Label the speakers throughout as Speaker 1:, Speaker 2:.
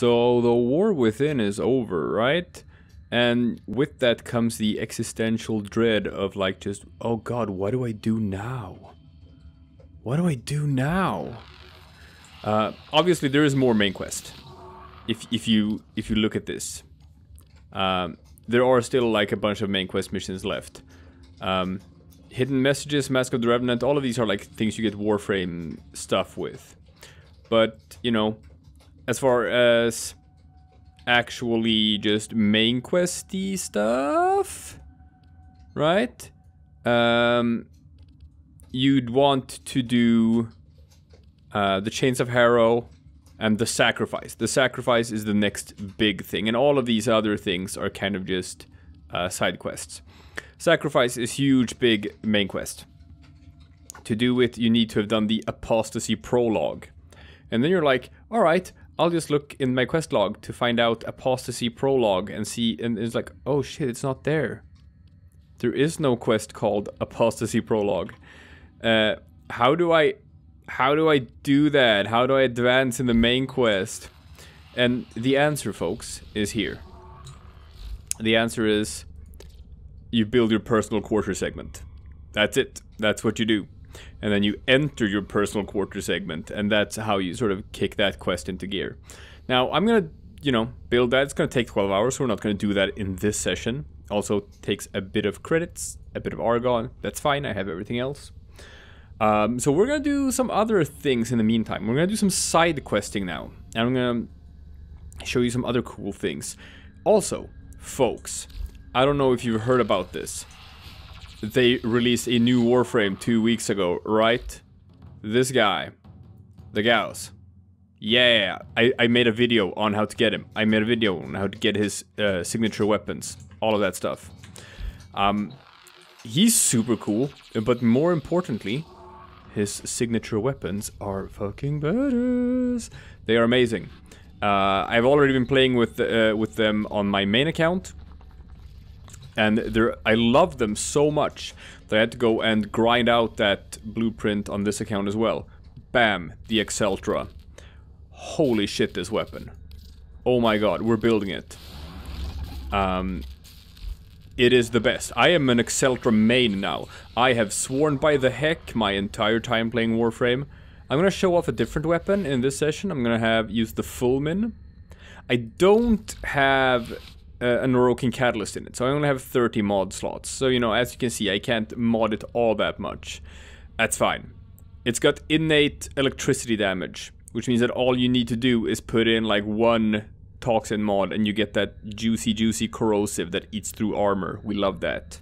Speaker 1: So the war within is over, right? And with that comes the existential dread of like just, oh god, what do I do now? What do I do now? Uh, obviously, there is more main quest. If if you if you look at this, um, there are still like a bunch of main quest missions left. Um, hidden messages, Mask of the Revenant, all of these are like things you get Warframe stuff with. But you know, as far as actually just main questy stuff, right? Um, you'd want to do uh, the Chains of Harrow and the Sacrifice. The Sacrifice is the next big thing, and all of these other things are kind of just uh, side quests. Sacrifice is huge, big main quest. To do it, you need to have done the Apostasy Prologue. And then you're like, alright, I'll just look in my quest log to find out Apostasy Prologue and see, and it's like, oh shit, it's not there. There is no quest called Apostasy Prologue. Uh, how do I how do I do that? How do I advance in the main quest? And the answer, folks, is here. The answer is you build your personal quarter segment. That's it. That's what you do. And then you enter your personal quarter segment, and that's how you sort of kick that quest into gear. Now, I'm gonna, you know, build that. It's gonna take 12 hours, so we're not gonna do that in this session. Also takes a bit of credits, a bit of Argon. That's fine, I have everything else. Um, so we're gonna do some other things in the meantime. We're gonna do some side questing now. And I'm gonna show you some other cool things. Also, folks, I don't know if you've heard about this. They released a new Warframe two weeks ago, right? This guy, the Gauss. Yeah, I, I made a video on how to get him. I made a video on how to get his uh, signature weapons, all of that stuff. Um, he's super cool, but more importantly, his signature weapons are fucking badass. They are amazing. Uh, I've already been playing with uh, with them on my main account, and they're I love them so much that I had to go and grind out that blueprint on this account as well. Bam, the Acceltra. Holy shit, this weapon. Oh my god, we're building it. Um, it is the best. I am an Acceltra main now. I have sworn by the Hek my entire time playing Warframe. I'm gonna show off a different weapon in this session. I'm gonna have use the Fulmin. I don't have uh, an Orokin Catalyst in it, so I only have 30 mod slots. So, you know, as you can see, I can't mod it all that much. That's fine. It's got innate electricity damage, which means that all you need to do is put in like one toxin mod and you get that juicy juicy corrosive that eats through armor. We love that.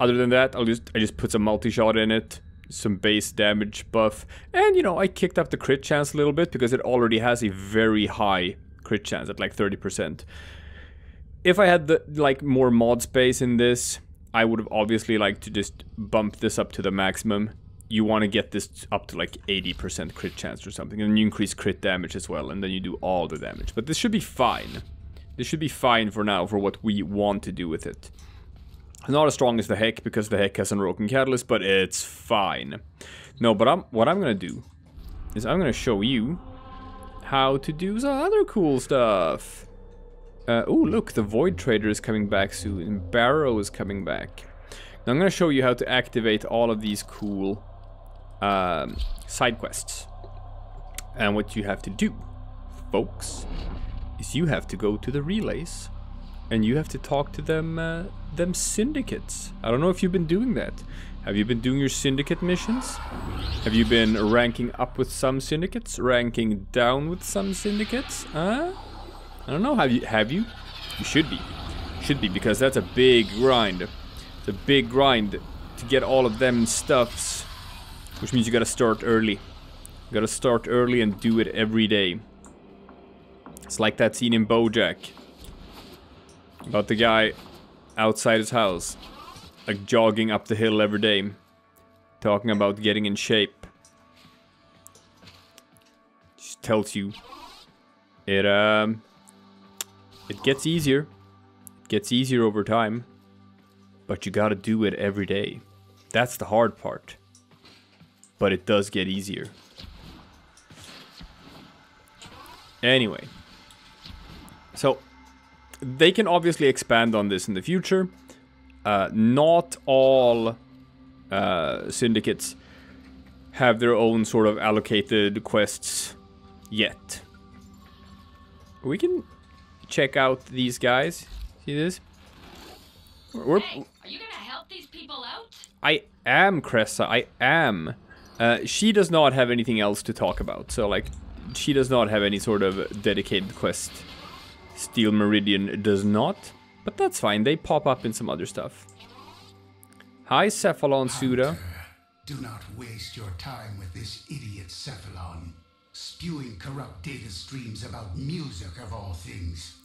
Speaker 1: Other than that, I'll just I just put some multi-shot in it, some base damage buff, and you know, I kicked up the crit chance a little bit because it already has a very high crit chance at like 30%. If I had the like more mod space in this, I would have obviously liked to just bump this up to the maximum you want to get this up to like 80% crit chance or something. And you increase crit damage as well, and then you do all the damage. But this should be fine. This should be fine for now for what we want to do with it. Not as strong as the Hek, because the Hek has an Catalyst, but it's fine. No, but I'm, what I'm going to do is I'm going to show you how to do some other cool stuff. Uh, oh, look, the Void Trader is coming back soon, Baro is coming back. Now I'm going to show you how to activate all of these cool um, side quests. And what you have to do, folks, is you have to go to the relays and you have to talk to them uh, them syndicates. I don't know if you've been doing that. Have you been doing your syndicate missions? Have you been ranking up with some syndicates, ranking down with some syndicates? Huh? I don't know. Have you? Have you? You should be. Should be because that's a big grind. It's a big grind to get all of them stuffs which means you gotta start early. You gotta start early and do it every day. It's like that scene in Bojack. About the guy outside his house. Like jogging up the hill every day. Talking about getting in shape. Just tells you. It, um... It gets easier. It gets easier over time. But you gotta do it every day. That's the hard part but it does get easier. Anyway, So, they can obviously expand on this in the future. Uh, not all uh, syndicates have their own sort of allocated quests yet. We can check out these guys. See this?
Speaker 2: We're, hey, are you gonna help these people out?
Speaker 1: I am, Cressa. I am. Uh, she does not have anything else to talk about. So, like, she does not have any sort of dedicated quest. Steel Meridian does not. But that's fine. They pop up in some other stuff. Hi, Cephalon Suda.
Speaker 3: Do not waste your time with this idiot Cephalon, spewing corrupt data streams about music of all things.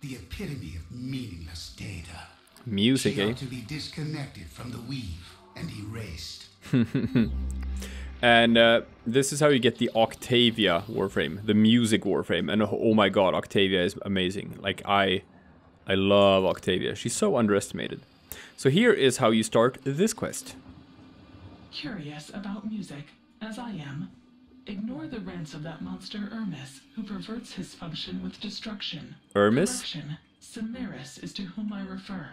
Speaker 3: The epitome of meaningless data.
Speaker 1: Music,
Speaker 3: she
Speaker 1: eh?
Speaker 3: to be disconnected from the weave and erased.
Speaker 1: and uh, this is how you get the Octavia Warframe, the music Warframe. And oh my god, Octavia is amazing. Like, I, I love Octavia. She's so underestimated. So here is how you start this quest.
Speaker 4: Curious about music, as I am, ignore the rants of that monster Ermis, who perverts his function with destruction.
Speaker 1: Ermis?
Speaker 4: Correction. Simaris is to whom I refer.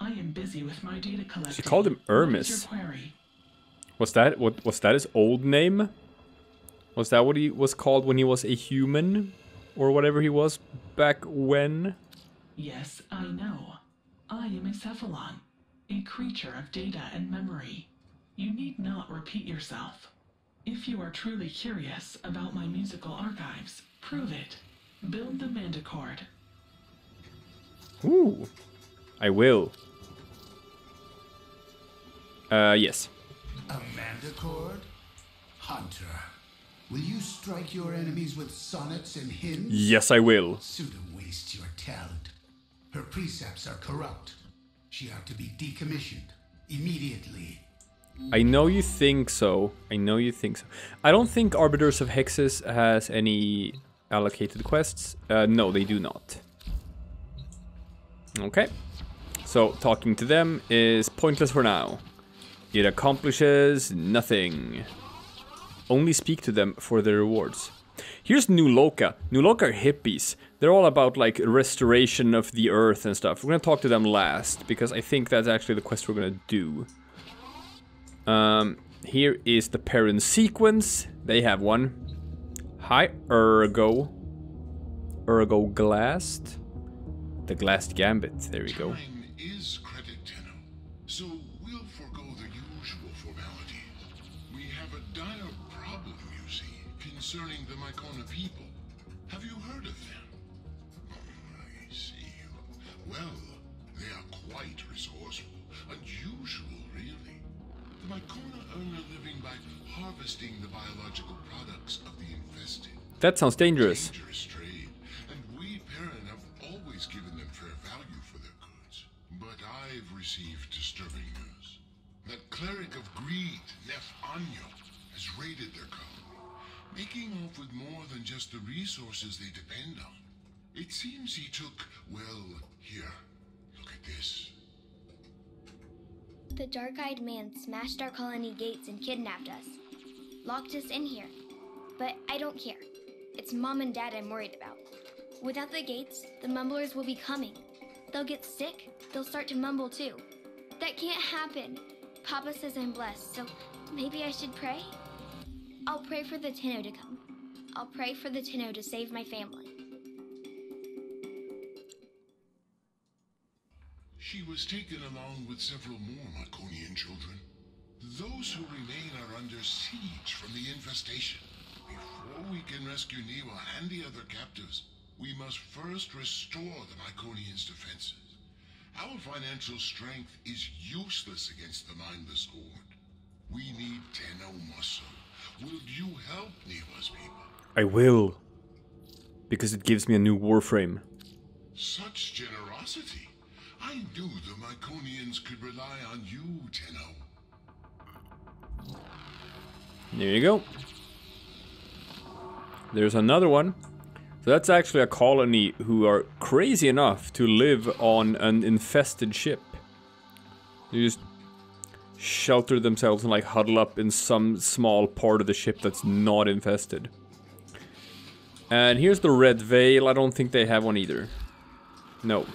Speaker 4: I am busy with my data collection.
Speaker 1: She called him Ermis. Was that what was that his old name? Was that what he was called when he was a human? Or whatever he was back when?
Speaker 4: Yes, I know. I am a Cephalon, a creature of data and memory. You need not repeat yourself. If you are truly curious about my musical archives, prove it. Build the Mandachord.
Speaker 1: Ooh. I will. Uh, yes.
Speaker 3: A Mandachord? Hunter, will you strike your enemies with sonnets and hymns?
Speaker 1: Yes, I will.
Speaker 3: Suda wastes your talent. Her precepts are corrupt. She ought to be decommissioned immediately.
Speaker 1: I know you think so. I know you think so. I don't think Arbiters of Hexis has any allocated quests. Uh, no, they do not. Okay. So, talking to them is pointless for now. It accomplishes nothing. Only speak to them for their rewards. Here's New Loka. New Loka are hippies. They're all about like restoration of the earth and stuff. We're gonna talk to them last because I think that's actually the quest we're gonna do. Um, here is the Perrin sequence. They have one. Hi, Ergo. Ergo Glast. The Glast Gambit. There we go.
Speaker 5: Mycona earn a living by harvesting the biological products of the infested.
Speaker 1: That sounds dangerous.
Speaker 5: Dangerous trade, and we Perrin have always given them fair value for their goods. But I've received disturbing news. That cleric of greed, Nef Anyo, has raided their colony making off with more than just the resources they depend on. It seems he took, well, here, look at this.
Speaker 6: The dark-eyed man smashed our colony gates and kidnapped us. Locked us in here. But I don't care. It's mom and dad I'm worried about. Without the gates, the mumblers will be coming. They'll get sick, they'll start to mumble too. That can't happen. Papa says I'm blessed, so maybe I should pray? I'll pray for the Tenno to come. I'll pray for the Tenno to save my family.
Speaker 5: She was taken along with several more Myconian children. Those who remain are under siege from the infestation. Before we can rescue Niwa and the other captives, we must first restore the Myconians' defenses. Our financial strength is useless against the mindless horde. We need Tenno muscle. Will you help Niwa's people?
Speaker 1: I will. Because it gives me a new warframe.
Speaker 5: Such generosity. I knew the Myconians could rely on you, Tenno.
Speaker 1: There you go. There's another one. So that's actually a colony who are crazy enough to live on an infested ship. They just shelter themselves and like huddle up in some small part of the ship that's not infested. And here's the Red Veil. I don't think they have one either. No.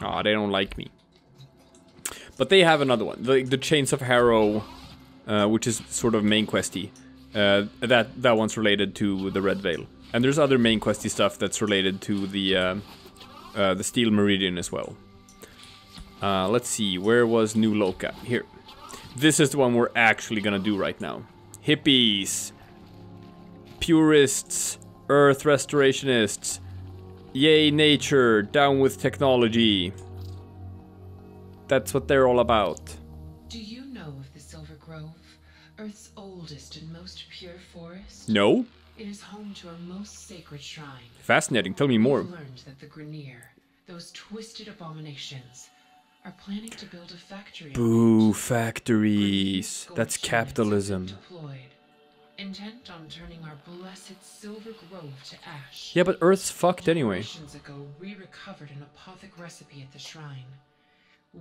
Speaker 1: Ah, they don't like me. But they have another one, the, the Chains of Harrow, uh, which is sort of main questy. Uh, that that one's related to the Red Veil, and there's other main questy stuff that's related to the uh, uh, the Steel Meridian as well. Uh, let's see, where was New Loka? Here. This is the one we're actually gonna do right now. Hippies, purists, Earth restorationists, yay nature, down with technology. That's what they're all about.
Speaker 7: Do you know of the Silver Grove, Earth's oldest and most pure forest?
Speaker 1: No?
Speaker 7: It is home to our most sacred shrine.
Speaker 1: Fascinating. Tell me more.
Speaker 7: We learned that the Grineer, those twisted abominations, are planning to build a factory.
Speaker 1: Boo, factories. That's
Speaker 7: units have been
Speaker 1: capitalism.
Speaker 7: Deployed, intent on turning our blessed Silver Grove to ash.
Speaker 1: Yeah, but Earth's fucked anyway.
Speaker 7: Generations ago, we recovered an apothic recipe at the shrine.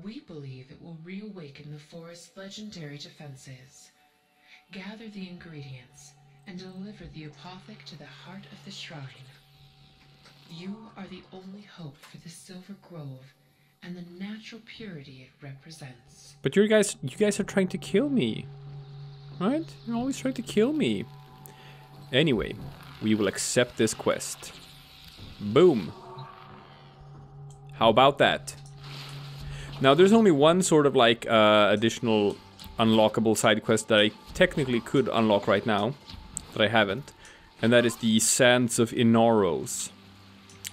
Speaker 7: We believe it will reawaken the forest's legendary defenses. Gather the ingredients and deliver the apothic to the heart of the shrine. You are the only hope for the Silver Grove and the natural purity it represents.
Speaker 1: But you guys, you guys are trying to kill me, right? You're always trying to kill me. Anyway, we will accept this quest. Boom. How about that? Now, there's only one sort of like uh, additional unlockable side quest that I technically could unlock right now, that I haven't, and that is the Sands of Inaros.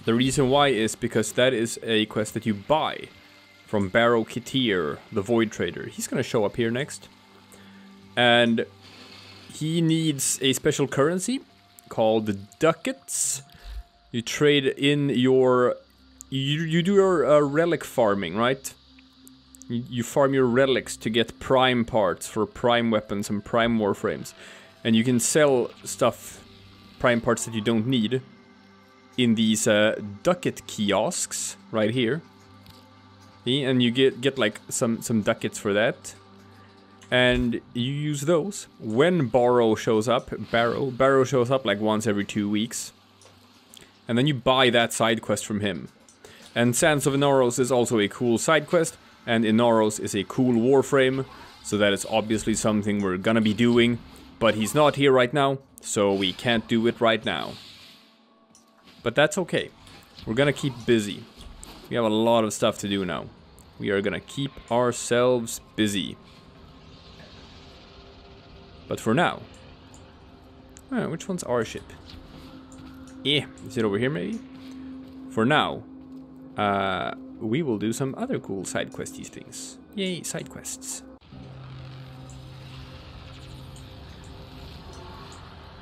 Speaker 1: The reason why is because that is a quest that you buy from Baro Ki'Teer, the Void Trader. He's gonna show up here next. And he needs a special currency called ducats. You trade in your... You, you do your uh, relic farming, right? You, you farm your relics to get prime parts for prime weapons and prime warframes. And you can sell stuff, prime parts that you don't need, in these uh, ducat kiosks right here. See, and you get get like some some ducats for that, and you use those when Baro shows up. Baro Baro shows up like once every two weeks, and then you buy that side quest from him. And Sands of Inaros is also a cool side quest, and Inaros is a cool warframe, so that is obviously something we're gonna be doing. But he's not here right now, so we can't do it right now. But that's okay. We're gonna keep busy. We have a lot of stuff to do now. We are gonna keep ourselves busy. But for now... Uh, which one's our ship? Yeah, is it over here maybe? For now, uh, we will do some other cool side questy things. Yay, side quests.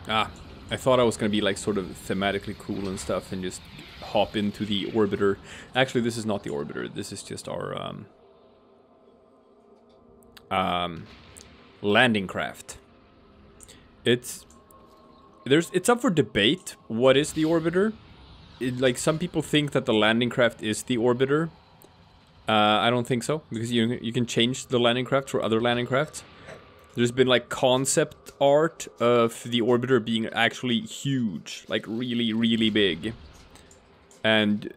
Speaker 1: Ah, I thought I was gonna be like sort of thematically cool and stuff and just hop into the orbiter. Actually, this is not the orbiter. This is just our um, um, landing craft. It's there's it's up for debate. What is the orbiter? It, like some people think that the landing craft is the orbiter. Uh, I don't think so because you you can change the landing craft for other landing crafts. There's been like concept art of the orbiter being actually huge, like really, really big. And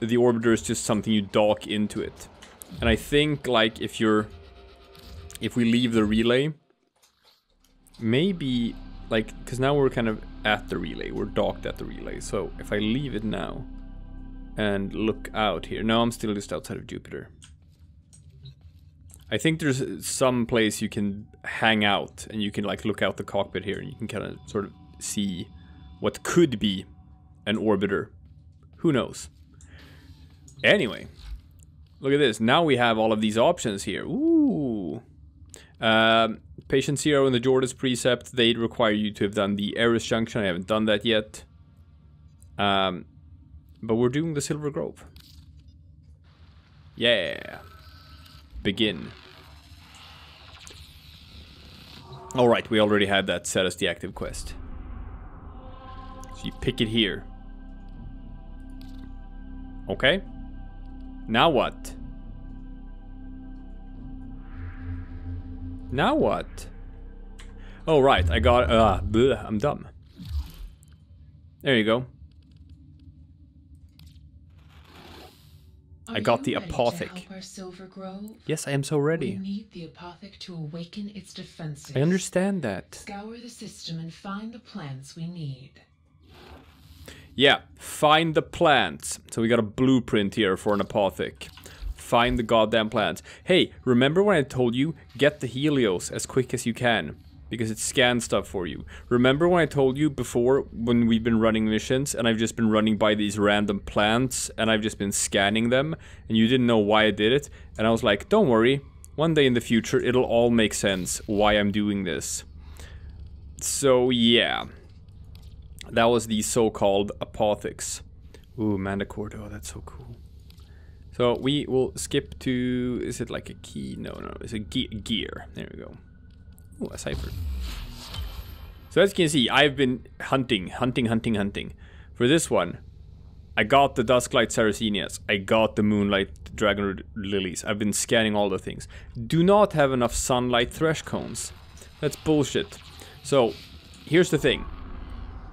Speaker 1: the orbiter is just something you dock into it. And I think like if you're, if we leave the relay, maybe like, because now we're kind of at the relay, we're docked at the relay. So if I leave it now and look out here, no, I'm still just outside of Jupiter. I think there's some place you can hang out and you can like look out the cockpit here and you can kind of sort of see what could be an orbiter. Who knows? Anyway, look at this. Now we have all of these options here. Ooh. Um, patient zero and the Jordas precept, they require you to have done the Eris Junction. I haven't done that yet. Um, but we're doing the Silver Grove. Yeah. Begin. Alright, we already had that set as the active quest. So you pick it here. Okay. Now what? Now what? Oh, right, I got, uh, bleh, I'm dumb. There you go.
Speaker 7: Are
Speaker 1: I got the
Speaker 7: apothic.
Speaker 1: Yes, I am so ready.
Speaker 7: We need the apothic to awaken its defenses.
Speaker 1: I understand that.
Speaker 7: Scour the system and find the plants we need.
Speaker 1: Yeah, find the plants. So we got a blueprint here for an apothic. Find the goddamn plants. Hey, remember when I told you get the Helios as quick as you can? Because it scans stuff for you. Remember when I told you before when we've been running missions and I've just been running by these random plants and I've just been scanning them and you didn't know why I did it? And I was like, don't worry, one day in the future it'll all make sense why I'm doing this. So yeah. That was the so-called apothics. Ooh, Mandachord. Oh, that's so cool. So we will skip to... Is it like a key? No, no. It's a ge gear. There we go. Ooh, a cipher. So as you can see, I've been hunting, hunting, hunting, hunting. For this one, I got the Dusklight Sarracenias. I got the Moonlight Dragon Lilies. I've been scanning all the things. Do not have enough Sunlight Thresh Cones. That's bullshit. So, here's the thing.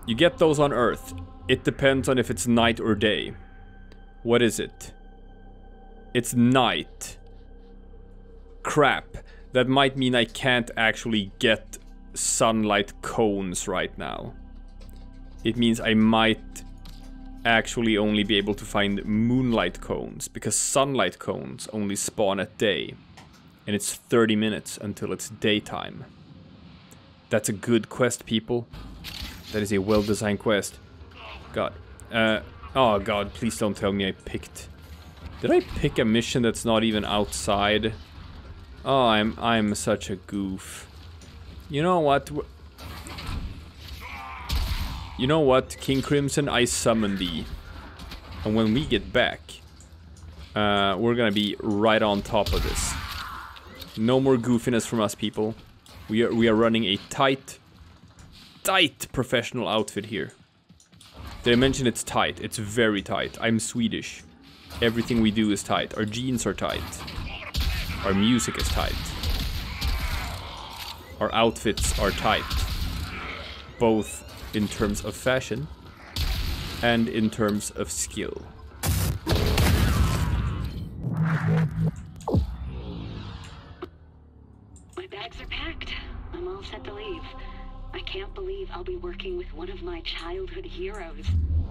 Speaker 1: You get those on Earth. It depends on if it's night or day. What is it? It's night. Crap. That might mean I can't actually get sunlight cones right now. It means I might actually only be able to find moonlight cones because sunlight cones only spawn at day. And it's 30 minutes until it's daytime. That's a good quest, people. That is a well-designed quest. God. Uh, oh god, please don't tell me I picked... Did I pick a mission that's not even outside? Oh, I'm I'm such a goof. You know what? You know what, King Crimson, I summon thee. And when we get back, uh, we're gonna be right on top of this. No more goofiness from us, people. We are we are running a tight, tight professional outfit here. Did I mention it's tight? It's very tight. I'm Swedish. Everything we do is tight. Our jeans are tight. Our music is tight. Our outfits are tight. Both in terms of fashion and in terms of skill.
Speaker 8: My bags are packed. I'm all set to leave. I can't believe I'll be working with one of my childhood heroes,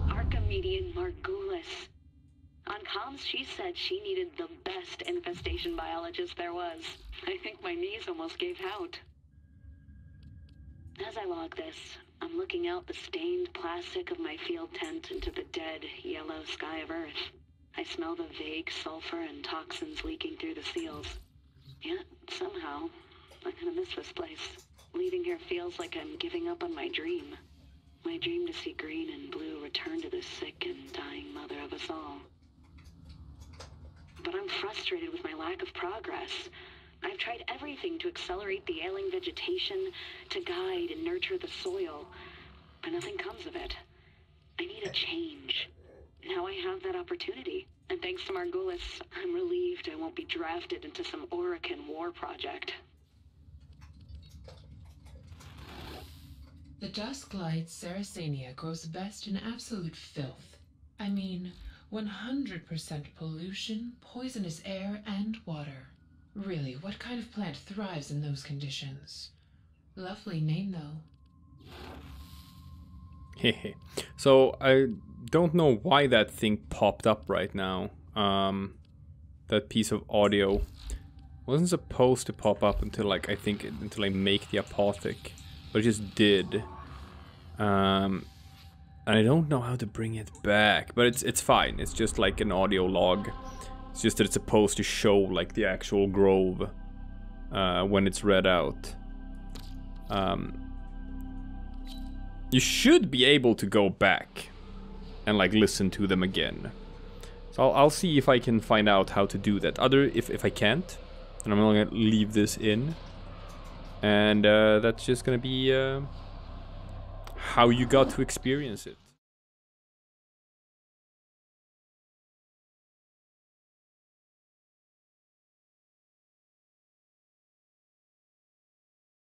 Speaker 8: Archimedean Margulis. Comms, she said she needed the best infestation biologist there was. I think my knees almost gave out. As I log this, I'm looking out the stained plastic of my field tent into the dead, yellow sky of Earth. I smell the vague sulfur and toxins leaking through the seals. Yet, somehow, I'm gonna miss this place. Leaving here feels like I'm giving up on my dream. My dream to see green and blue return to the sick and dying mother of us all. But I'm frustrated with my lack of progress. I've tried everything to accelerate the ailing vegetation, to guide and nurture the soil, but nothing comes of it. I need a change. Now I have that opportunity. And thanks to Margulis, I'm relieved I won't be drafted into some Orokin war project.
Speaker 7: The Dusklight Sarracenia grows best in absolute filth. I mean, 100% pollution, poisonous air, and water. Really, what kind of plant thrives in those conditions? Lovely name, though.
Speaker 1: Hehe. so I don't know why that thing popped up right now. Um, that piece of audio wasn't supposed to pop up until like I think until I make the apothic, but it just did. Um, I don't know how to bring it back, but it's it's fine. It's just like an audio log. It's just that it's supposed to show like the actual grove uh, when it's read out. Um, you should be able to go back and like listen to them again. So I'll, I'll see if I can find out how to do that. Other if if I can't, then I'm gonna leave this in, and uh, that's just gonna be uh, how you got to experience it.